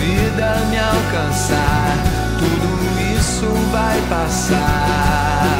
vida me alcançar, tudo isso vai passar.